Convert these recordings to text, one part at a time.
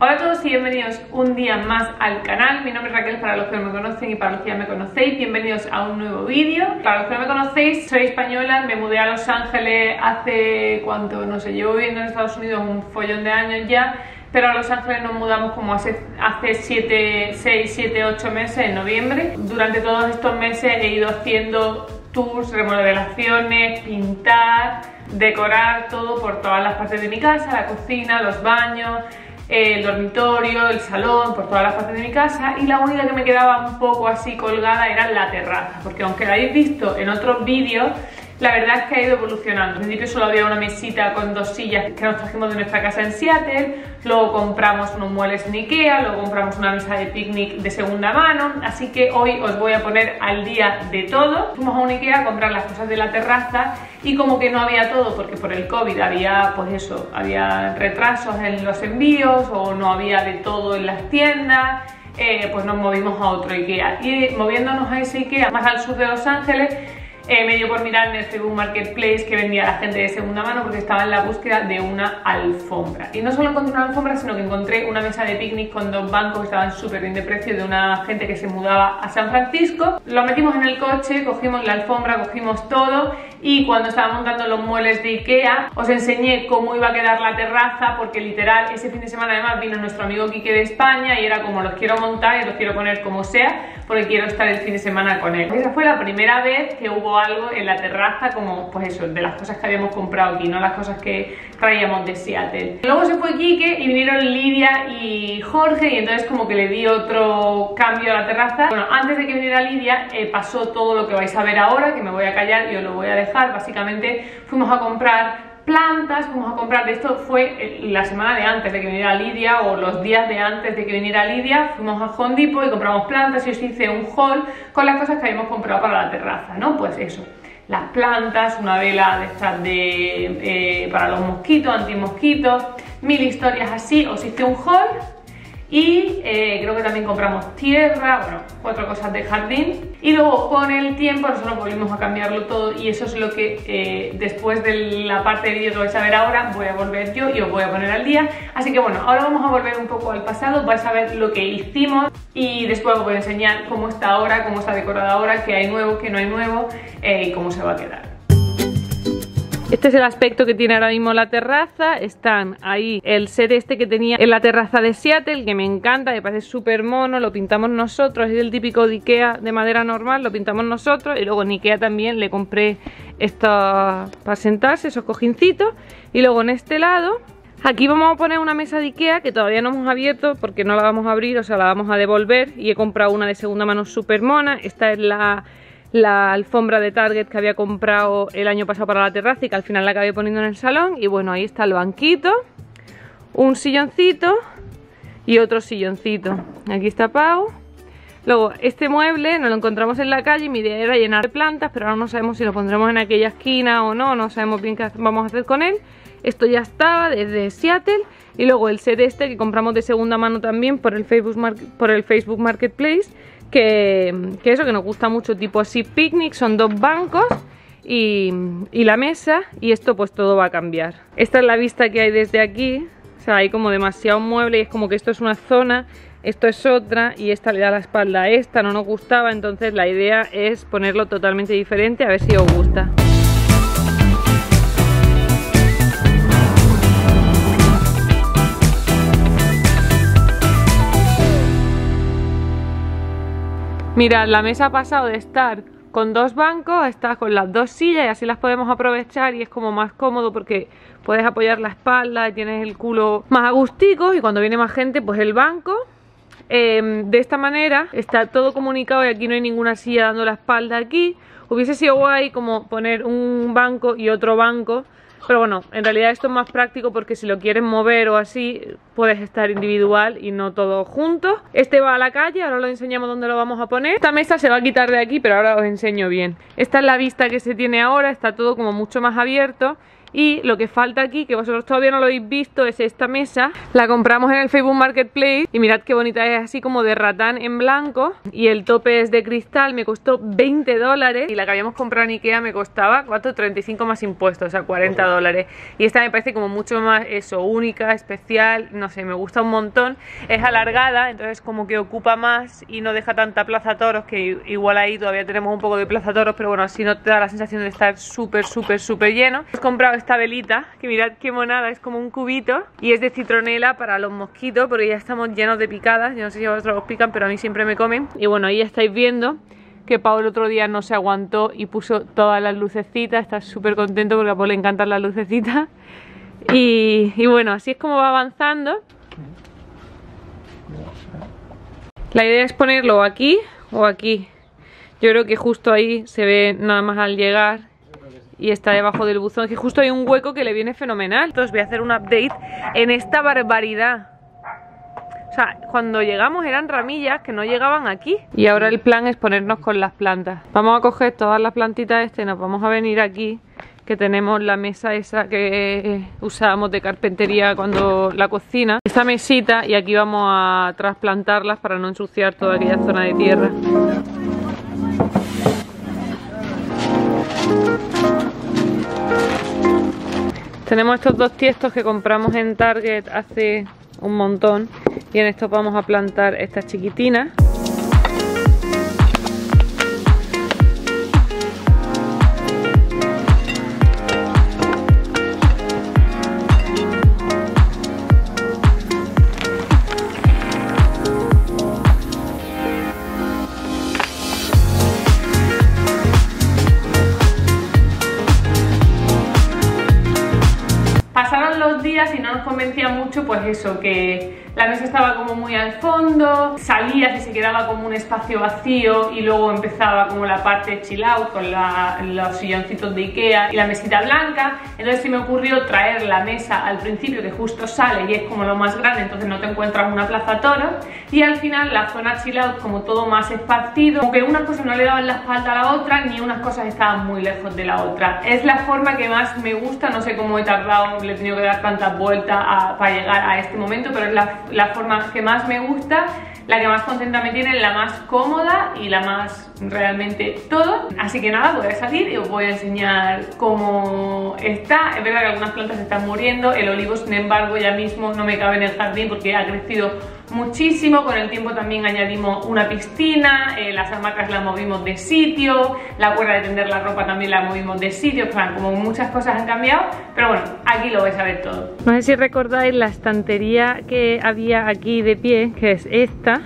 Hola a todos y bienvenidos un día más al canal. Mi nombre es Raquel para los que no me conocen y para los que ya me conocéis. Bienvenidos a un nuevo vídeo. Para los que no me conocéis, soy española, me mudé a Los Ángeles hace cuánto, no sé, llevo viviendo en Estados Unidos un follón de años ya. Pero a Los Ángeles nos mudamos como hace, hace 7, 6, 7, 8 meses, en noviembre. Durante todos estos meses he ido haciendo tours, remodelaciones, pintar, decorar todo por todas las partes de mi casa, la cocina, los baños, el dormitorio, el salón, por todas las partes de mi casa y la única que me quedaba un poco así colgada era la terraza, porque aunque la habéis visto en otros vídeos, la verdad es que ha ido evolucionando. Al principio solo había una mesita con dos sillas que nos trajimos de nuestra casa en Seattle, luego compramos unos muebles en Ikea, luego compramos una mesa de picnic de segunda mano, así que hoy os voy a poner al día de todo. Fuimos a un Ikea a comprar las cosas de la terraza y como que no había todo, porque por el COVID había, pues eso, había retrasos en los envíos o no había de todo en las tiendas, eh, pues nos movimos a otro Ikea. Y moviéndonos a ese Ikea más al sur de Los Ángeles, eh, me dio por mirar en el Facebook Marketplace que vendía la gente de segunda mano porque estaba en la búsqueda de una alfombra. Y no solo encontré una alfombra, sino que encontré una mesa de picnic con dos bancos que estaban súper bien de precio de una gente que se mudaba a San Francisco. Lo metimos en el coche, cogimos la alfombra, cogimos todo y cuando estaba montando los muebles de Ikea os enseñé cómo iba a quedar la terraza porque literal ese fin de semana además vino nuestro amigo Quique de España y era como los quiero montar y los quiero poner como sea porque quiero estar el fin de semana con él. Esa fue la primera vez que hubo algo en la terraza como pues eso, de las cosas que habíamos comprado aquí, no las cosas que traíamos de Seattle. Luego se fue Quique y vinieron Lidia y Jorge y entonces como que le di otro cambio a la terraza. Bueno, antes de que viniera Lidia eh, pasó todo lo que vais a ver ahora, que me voy a callar y os lo voy a dejar. Básicamente fuimos a comprar plantas, fuimos a comprar, esto fue eh, la semana de antes de que viniera Lidia o los días de antes de que viniera Lidia, fuimos a Home Depot y compramos plantas y os hice un haul con las cosas que habíamos comprado para la terraza, ¿no? Pues eso, las plantas, una vela de estas de, eh, para los mosquitos, antimosquitos, mil historias así, os hice un haul y eh, creo que también compramos tierra, bueno, cuatro cosas de jardín. Y luego con el tiempo nosotros volvimos a cambiarlo todo y eso es lo que eh, después de la parte de vídeo que vais a ver ahora voy a volver yo y os voy a poner al día. Así que bueno, ahora vamos a volver un poco al pasado vais a ver lo que hicimos. Y después os voy a enseñar cómo está ahora, cómo está decorada ahora, qué hay nuevo, qué no hay nuevo eh, y cómo se va a quedar este es el aspecto que tiene ahora mismo la terraza. Están ahí el set este que tenía en la terraza de Seattle, que me encanta, me parece súper mono. Lo pintamos nosotros, es el típico Ikea de madera normal, lo pintamos nosotros. Y luego en Ikea también le compré esto para sentarse, esos cojincitos. Y luego en este lado Aquí vamos a poner una mesa de Ikea que todavía no hemos abierto porque no la vamos a abrir, o sea, la vamos a devolver y he comprado una de segunda mano súper mona. Esta es la la alfombra de Target que había comprado el año pasado para la terraza y que al final la acabé poniendo en el salón. Y bueno, ahí está el banquito, un silloncito y otro silloncito. Aquí está Pau. Luego, este mueble nos lo encontramos en la calle mi idea era llenar de plantas, pero ahora no sabemos si lo pondremos en aquella esquina o no, no sabemos bien qué vamos a hacer con él. Esto ya estaba desde Seattle y luego el set este que compramos de segunda mano también por el Facebook, por el Facebook Marketplace que, eso que nos gusta mucho, tipo así picnic, son dos bancos y, y, la mesa y esto pues todo va a cambiar. Esta es la vista que hay desde aquí, o sea, hay como demasiado mueble y es como que esto es una zona, esto es otra y esta le da la espalda a esta, no nos gustaba, entonces la idea es ponerlo totalmente diferente a ver si os gusta. Mirad, la mesa ha pasado de estar con dos bancos a estar con las dos sillas y así las podemos aprovechar y es como más cómodo porque puedes apoyar la espalda y tienes el culo más agustico y cuando viene más gente pues el banco. Em, de esta manera está todo comunicado y aquí no hay ninguna silla dando la espalda aquí. Hubiese sido guay como poner un banco y otro banco pero bueno, en realidad esto es más práctico porque si lo quieres mover o así, puedes estar individual y no todo juntos. Este va a la calle, ahora lo enseñamos dónde lo vamos a poner. Esta mesa se va a quitar de aquí, pero ahora os enseño bien. Esta es la vista que se tiene ahora, está todo como mucho más abierto Y lo que falta aquí, que vosotros todavía no lo habéis visto, es esta mesa. La compramos en el Facebook Marketplace y mirad qué bonita es, así como de ratán en blanco. Y el tope es de cristal, me costó 20 dólares. Y la que habíamos comprado en Ikea me costaba, ¿cuánto? 35 más impuestos, o sea, 40 dólares. Y esta me parece como mucho más, eso, única, especial, no sé, me gusta un montón. Es alargada, entonces como que ocupa más y no deja tanta plaza toros, que igual ahí todavía tenemos un poco de plaza toros, pero bueno, así no te da la sensación de estar súper, súper, súper lleno. Hemos comprado esta velita, que mirad qué monada, es como un cubito y es de citronela para los mosquitos, porque ya estamos llenos de picadas. Yo no sé si a vosotros os pican, pero a mí siempre me comen. Y bueno, ahí estáis viendo que Pau el otro día no se aguantó y puso todas las lucecitas. Está súper contento porque a Pau le encantan las lucecitas. Y, y bueno, así es como va avanzando. La idea es ponerlo aquí o aquí. Yo creo que justo ahí se ve nada más al llegar y está debajo del buzón, que justo hay un hueco que le viene fenomenal. Entonces voy a hacer un update en esta barbaridad. O sea, cuando llegamos eran ramillas que no llegaban aquí. Y ahora el plan es ponernos con las plantas. Vamos a coger todas las plantitas este, nos vamos a venir aquí que tenemos la mesa esa que usábamos de carpintería cuando la cocina. Esta mesita y aquí vamos a trasplantarlas para no ensuciar toda aquella zona de tierra. Tenemos estos dos tiestos que compramos en Target hace un montón y en estos vamos a plantar estas chiquitinas. Pues eso, que la mesa estaba como muy al fondo, salías y se quedaba como un espacio vacío y luego empezaba como la parte chill out con los silloncitos de Ikea y la mesita blanca. Entonces se me ocurrió traer la mesa al principio que justo sale y es como lo más grande, entonces no te encuentras una plaza toro. Y al final la zona chill out como todo más esparcido, aunque unas cosas no le daban la espalda a la otra ni unas cosas estaban muy lejos de la otra. Es la forma que más me gusta, no sé cómo he tardado, le he tenido que dar tantas vueltas para llegar a este momento, pero es la la forma que más me gusta, la que más contenta me tiene, la más cómoda y la más realmente todo. Así que nada, voy a salir y os voy a enseñar cómo está. Es verdad que algunas plantas están muriendo, el olivo sin embargo ya mismo no me cabe en el jardín porque ha crecido muchísimo. Con el tiempo también añadimos una piscina, eh, las hamacas las movimos de sitio, la cuerda de tender la ropa también la movimos de sitio, plan, como muchas cosas han cambiado, pero bueno, aquí lo vais a ver todo. No sé si recordáis la estantería que había aquí de pie, que es esta,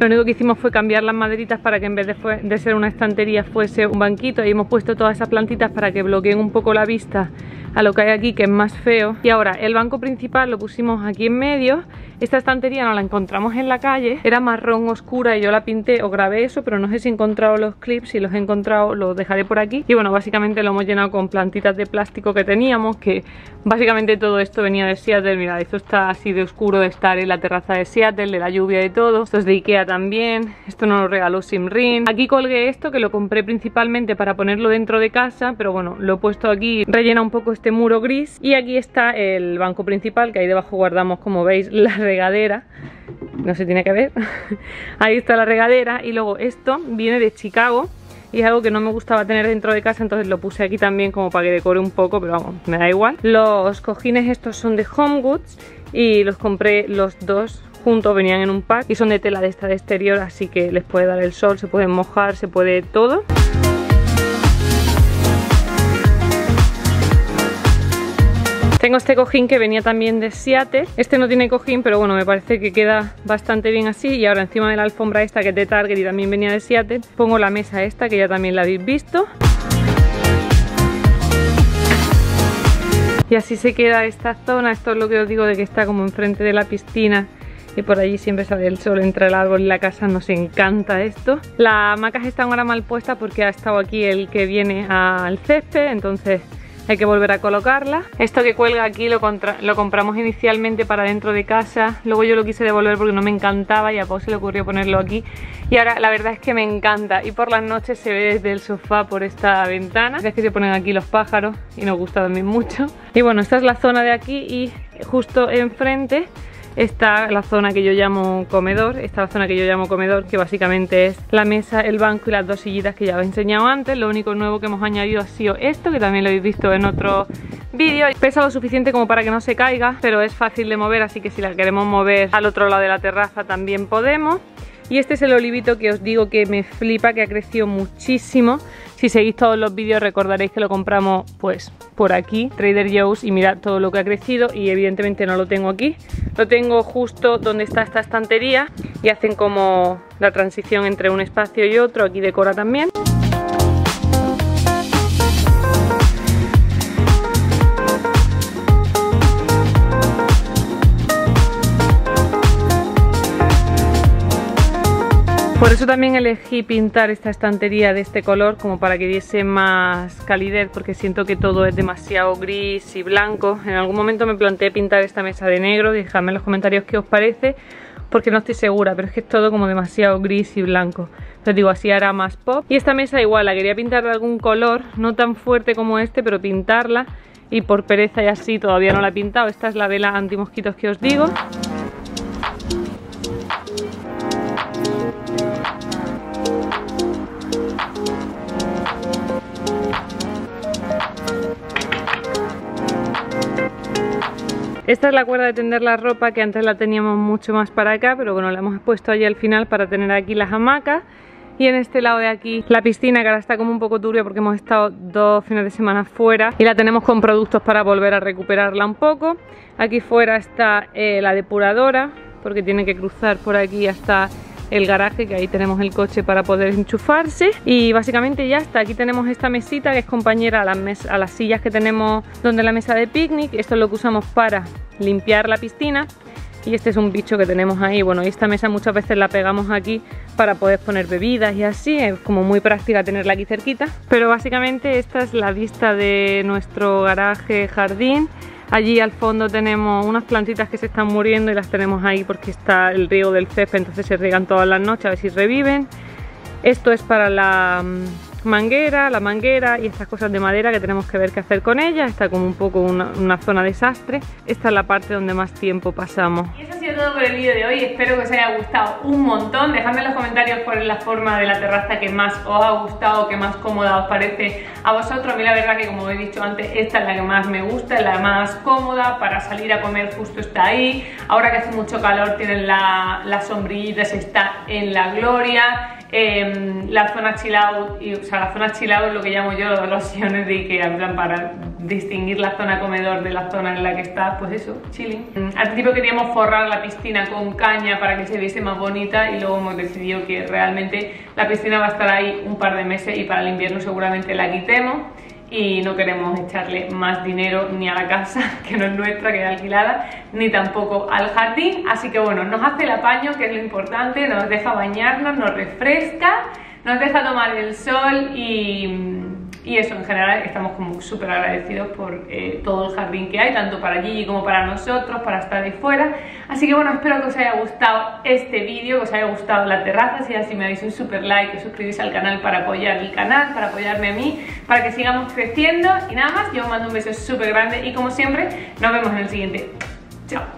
lo único que hicimos fue cambiar las maderitas para que en vez de, ser una estantería fuese un banquito y hemos puesto todas esas plantitas para que bloqueen un poco la vista a lo que hay aquí que es más feo. Y ahora el banco principal lo pusimos aquí en medio. Esta estantería no la encontramos en la calle, era marrón oscura y yo la pinté o grabé eso, pero no sé si he encontrado los clips, si los he encontrado los dejaré por aquí. Y bueno, básicamente lo hemos llenado con plantitas de plástico que teníamos, que básicamente todo esto venía de Seattle, mirad, esto está así de oscuro de estar en la terraza de Seattle, de la lluvia y todo. Esto es de Ikea también, esto nos lo regaló Simrin. Aquí colgué esto que lo compré principalmente para ponerlo dentro de casa, pero bueno, lo he puesto aquí, rellena un poco este muro gris. Y aquí está el banco principal, que ahí debajo guardamos, como veis, la regadera. No se tiene que ver. Ahí está la regadera. Y luego esto viene de Chicago. Y es algo que no me gustaba tener dentro de casa entonces lo puse aquí también como para que decore un poco pero vamos, me da igual. Los cojines estos son de Home Goods y los compré los dos juntos, venían en un pack y son de tela de esta de exterior así que les puede dar el sol, se pueden mojar, se puede todo Tengo este cojín que venía también de Seattle. Este no tiene cojín, pero bueno, me parece que queda bastante bien así. Y ahora encima de la alfombra esta que es de Target y también venía de Seattle, pongo la mesa esta que ya también la habéis visto. Y así se queda esta zona. Esto es lo que os digo de que está como enfrente de la piscina y por allí siempre sale el sol entre el árbol y la casa, nos encanta esto. La hamaca está ahora mal puesta porque ha estado aquí el que viene al césped, entonces hay que volver a colocarla. Esto que cuelga aquí lo, lo compramos inicialmente para dentro de casa, luego yo lo quise devolver porque no me encantaba y a Pau se le ocurrió ponerlo aquí y ahora la verdad es que me encanta y por las noches se ve desde el sofá por esta ventana. Es que se ponen aquí los pájaros y nos gusta también mucho. Y bueno, esta es la zona de aquí y justo enfrente está la zona que yo llamo comedor, esta la zona que yo llamo comedor que básicamente es la mesa, el banco y las dos sillitas que ya os he enseñado antes, lo único nuevo que hemos añadido ha sido esto que también lo habéis visto en otro vídeo, pesa lo suficiente como para que no se caiga pero es fácil de mover así que si la queremos mover al otro lado de la terraza también podemos y este es el olivito que os digo que me flipa, que ha crecido muchísimo. Si seguís todos los vídeos recordaréis que lo compramos pues por aquí, Trader Joe's, y mirad todo lo que ha crecido y evidentemente no lo tengo aquí. Lo tengo justo donde está esta estantería y hacen como la transición entre un espacio y otro, aquí decora también. Por eso también elegí pintar esta estantería de este color como para que diese más calidez porque siento que todo es demasiado gris y blanco. En algún momento me planteé pintar esta mesa de negro, dejadme en los comentarios qué os parece porque no estoy segura, pero es que es todo como demasiado gris y blanco. Entonces digo, así hará más pop. Y esta mesa igual, la quería pintar de algún color, no tan fuerte como este, pero pintarla y por pereza y así todavía no la he pintado. Esta es la vela anti-mosquitos que os digo. Esta es la cuerda de tender la ropa que antes la teníamos mucho más para acá, pero bueno, la hemos puesto allí al final para tener aquí las hamacas. Y en este lado de aquí la piscina que ahora está como un poco turbia porque hemos estado dos fines de semana fuera y la tenemos con productos para volver a recuperarla un poco. Aquí fuera está eh, la depuradora porque tiene que cruzar por aquí hasta el garaje que ahí tenemos el coche para poder enchufarse. Y básicamente ya está, aquí tenemos esta mesita que es compañera a las, a las sillas que tenemos donde la mesa de picnic, esto es lo que usamos para limpiar la piscina. Y este es un bicho que tenemos ahí, bueno esta mesa muchas veces la pegamos aquí para poder poner bebidas y así, es como muy práctica tenerla aquí cerquita. Pero básicamente esta es la vista de nuestro garaje jardín Allí al fondo tenemos unas plantitas que se están muriendo y las tenemos ahí porque está el río del césped, entonces se riegan todas las noches a ver si reviven. Esto es para la mm, manguera, la manguera y estas cosas de madera que tenemos que ver qué hacer con ellas. Está como un poco una, una zona desastre. Esta es la parte donde más tiempo pasamos. Todo por el vídeo de hoy, espero que os haya gustado un montón, dejadme en los comentarios cuál la forma de la terraza que más os ha gustado, que más cómoda os parece a vosotros, a mí la verdad que como he dicho antes, esta es la que más me gusta, es la más cómoda, para salir a comer justo está ahí, ahora que hace mucho calor tienen la, las sombrillitas, está en la gloria, Em, la zona chill out, y, o sea, la zona chill out es lo que llamo yo los sillones de Ikea, en para distinguir la zona comedor de la zona en la que está, pues eso, chilling. Al principio queríamos forrar la piscina con caña para que se viese más bonita y luego hemos decidido que realmente la piscina va a estar ahí un par de meses y para el invierno seguramente la quitemos y no queremos echarle más dinero ni a la casa, que no es nuestra, que es alquilada, ni tampoco al jardín. Así que bueno, nos hace el apaño, que es lo importante, nos deja bañarnos, nos refresca, nos deja tomar el sol y y eso en general estamos como súper agradecidos por eh, todo el jardín que hay, tanto para Gigi como para nosotros, para estar ahí fuera. Así que bueno, espero que os haya gustado este vídeo, que os haya gustado la terraza, si así me dais un super like, y suscribís al canal para apoyar el canal, para apoyarme a mí, para que sigamos creciendo. Y nada más, yo os mando un beso súper grande y como siempre, nos vemos en el siguiente. Chao.